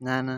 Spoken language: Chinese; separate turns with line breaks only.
ନା ନା